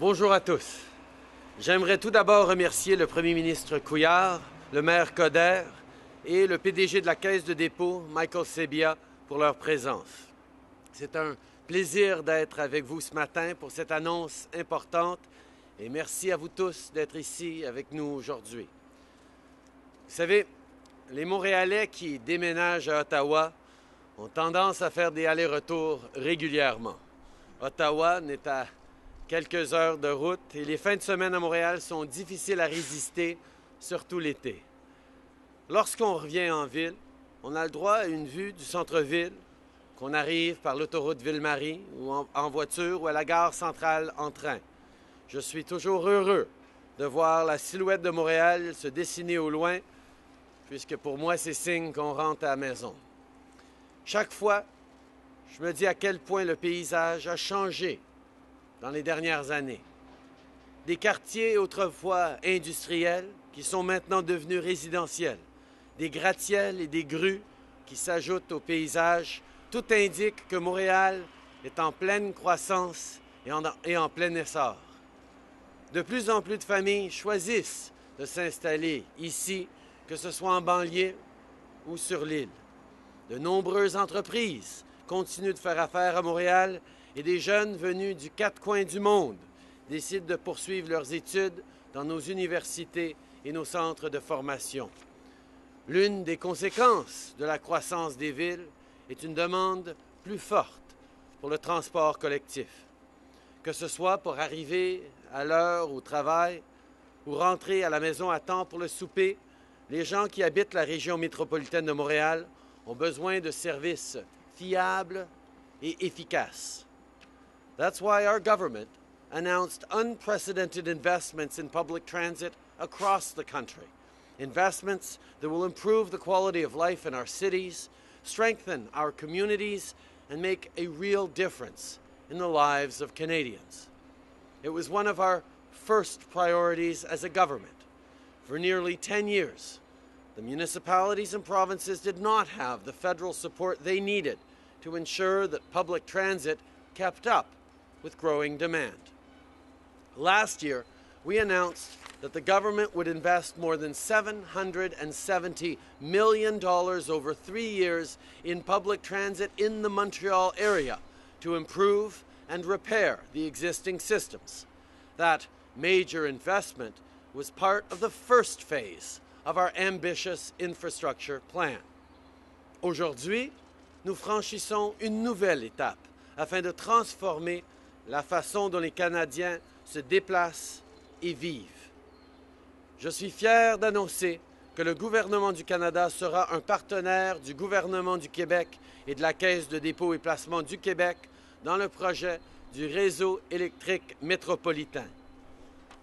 Bonjour à tous. J'aimerais tout d'abord remercier le premier ministre Couillard, le maire Coder et le PDG de la Caisse de dépôt, Michael Sebia, pour leur présence. C'est un plaisir d'être avec vous ce matin pour cette annonce importante et merci à vous tous d'être ici avec nous aujourd'hui. Vous savez, les Montréalais qui déménagent à Ottawa ont tendance à faire des allers-retours régulièrement. Ottawa n'est à quelques heures de route et les fins de semaine à Montréal sont difficiles à résister, surtout l'été. Lorsqu'on revient en ville, on a le droit à une vue du centre-ville, qu'on arrive par l'autoroute Ville-Marie ou en, voiture ou à la gare centrale en train. Je suis toujours heureux de voir la silhouette de Montréal se dessiner au loin, puisque pour moi, c'est signe qu'on rentre à la maison. Chaque fois, je me dis à quel point le paysage a changé dans les dernières années. Des quartiers autrefois industriels qui sont maintenant devenus résidentiels, des gratte-ciels et des grues qui s'ajoutent au paysage, tout indique que Montréal est en pleine croissance et en, et en plein essor. De plus en plus de familles choisissent de s'installer ici, que ce soit en banlieue ou sur l'île. De nombreuses entreprises continuent de faire affaire à Montréal et des jeunes venus du quatre coins du monde décident de poursuivre leurs études dans nos universités et nos centres de formation. L'une des conséquences de la croissance des villes est une demande plus forte pour le transport collectif, que ce soit pour arriver à l'heure au travail ou rentrer à la maison à temps pour le souper, les gens qui habitent la région métropolitaine de Montréal ont besoin de services fiables et efficaces. That's why our government announced unprecedented investments in public transit across the country. Investments that will improve the quality of life in our cities, strengthen our communities, and make a real difference in the lives of Canadians. It was one of our first priorities as a government. For nearly 10 years, the municipalities and provinces did not have the federal support they needed to ensure that public transit kept up with growing demand. Last year, we announced that the government would invest more than $770 million over three years in public transit in the Montreal area to improve and repair the existing systems. That major investment was part of the first phase of our ambitious infrastructure plan. Aujourd'hui, nous franchissons une nouvelle étape afin de transformer la façon dont les Canadiens se déplacent et vivent. Je suis fier d'annoncer que le gouvernement du Canada sera un partenaire du gouvernement du Québec et de la Caisse de dépôt et placement du Québec dans le projet du réseau électrique métropolitain.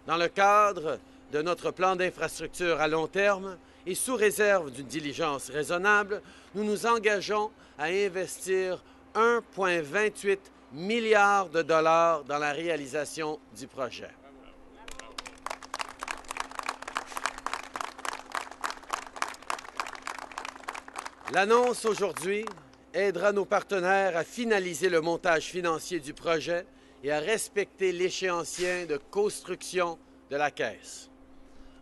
Dans le cadre de notre plan d'infrastructure à long terme et sous réserve d'une diligence raisonnable, nous nous engageons à investir 1,28 milliard de dollars dans la réalisation du projet. L'annonce aujourd'hui aidera nos partenaires à finaliser le montage financier du projet et à respecter l'échéancier de construction de la Caisse.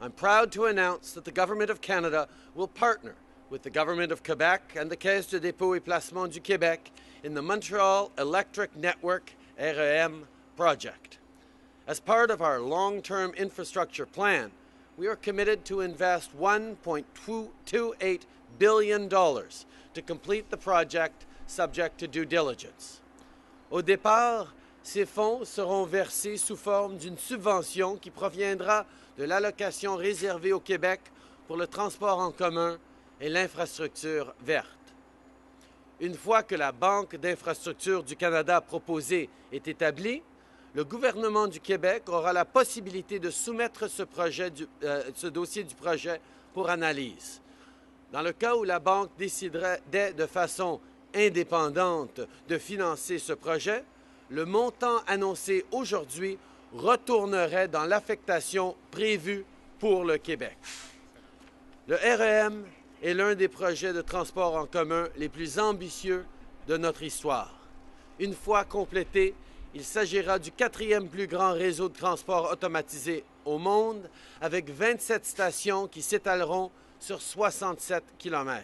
I'm proud to announce that the Government of Canada will partner with the Government of Quebec and the Caisse de dépôt et placement du Québec in the Montreal Electric Network REM project. As part of our long-term infrastructure plan, we are committed to invest $1.28 billion to complete the project subject to due diligence. Au départ, ces fonds seront versés sous forme d'une subvention qui proviendra de l'allocation réservée au Québec pour le transport en commun et l'infrastructure verte. Une fois que la Banque d'infrastructure du Canada proposée est établie, le gouvernement du Québec aura la possibilité de soumettre euh, ce dossier du projet pour analyse. Dans le cas où la Banque déciderait de façon indépendante de financer ce projet, le montant annoncé aujourd'hui retournerait dans l'affectation prévue pour le Québec. Le REM est l'un des projets de transport en commun les plus ambitieux de notre histoire. Une fois complété, il s'agira du quatrième plus grand réseau de transport automatisé au monde, avec 27 stations qui s'étaleront sur 67 km.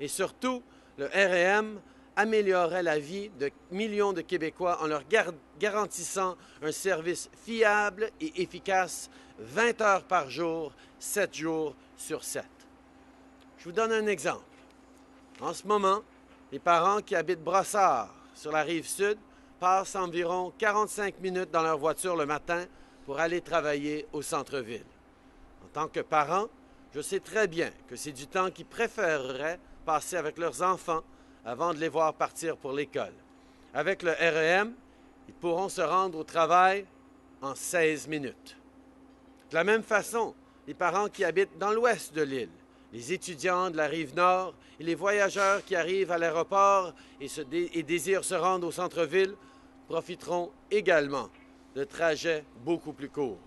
Et surtout, le REM améliorerait la vie de millions de Québécois en leur garantissant un service fiable et efficace 20 heures par jour, 7 jours sur 7. Je vous donne un exemple. En ce moment, les parents qui habitent Brossard, sur la rive sud, passent environ 45 minutes dans leur voiture le matin pour aller travailler au centre-ville. En tant que parent, je sais très bien que c'est du temps qu'ils préféreraient passer avec leurs enfants avant de les voir partir pour l'école. Avec le REM, ils pourront se rendre au travail en 16 minutes. De la même façon, les parents qui habitent dans l'ouest de l'île, les étudiants de la rive nord et les voyageurs qui arrivent à l'aéroport et, désirent se rendre au centre-ville profiteront également de trajets beaucoup plus courts.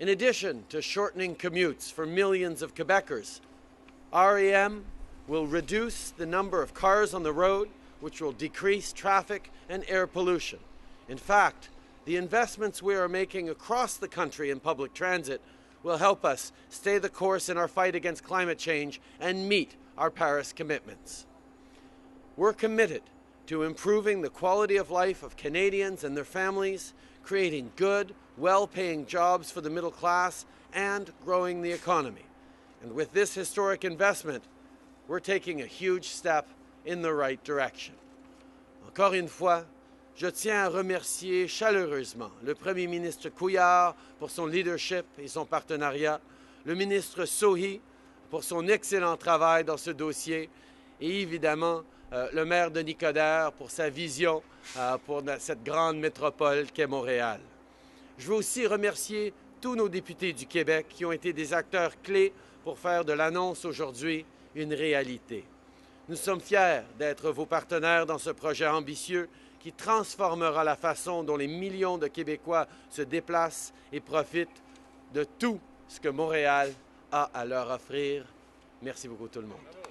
In addition to shortening commutes for millions of Quebecers, REM will reduce the number of cars on the road, which will decrease traffic and air pollution. In fact, the investments we are making across the country in public transit will help us stay the course in our fight against climate change and meet our Paris commitments. We're committed to improving the quality of life of Canadians and their families, creating good, well paying jobs for the middle class, and growing the economy. And with this historic investment, we're taking a huge step in the right direction. Encore une fois, je tiens à remercier chaleureusement le Premier ministre Couillard pour son leadership et son partenariat, le ministre Sohi pour son excellent travail dans ce dossier et évidemment euh, le maire de Nicodère pour sa vision euh, pour cette grande métropole qu'est Montréal. Je veux aussi remercier tous nos députés du Québec qui ont été des acteurs clés pour faire de l'annonce aujourd'hui une réalité. Nous sommes fiers d'être vos partenaires dans ce projet ambitieux qui transformera la façon dont les millions de Québécois se déplacent et profitent de tout ce que Montréal a à leur offrir. Merci beaucoup tout le monde.